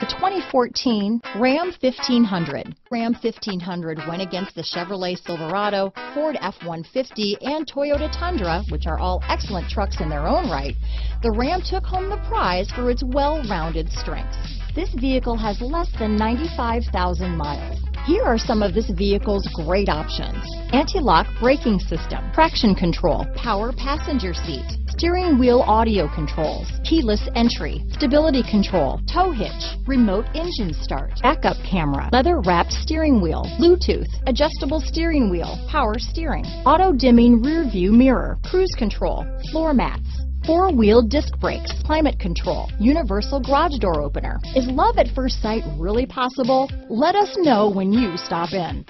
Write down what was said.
The 2014 Ram 1500. Ram 1500 went against the Chevrolet Silverado, Ford F-150, and Toyota Tundra, which are all excellent trucks in their own right. The Ram took home the prize for its well-rounded strengths. This vehicle has less than 95,000 miles. Here are some of this vehicle's great options. Anti-lock braking system, traction control, power passenger seat, steering wheel audio controls, keyless entry, stability control, tow hitch, remote engine start, backup camera, leather wrapped steering wheel, Bluetooth, adjustable steering wheel, power steering, auto dimming rear view mirror, cruise control, floor mats, four-wheel disc brakes, climate control, universal garage door opener. Is love at first sight really possible? Let us know when you stop in.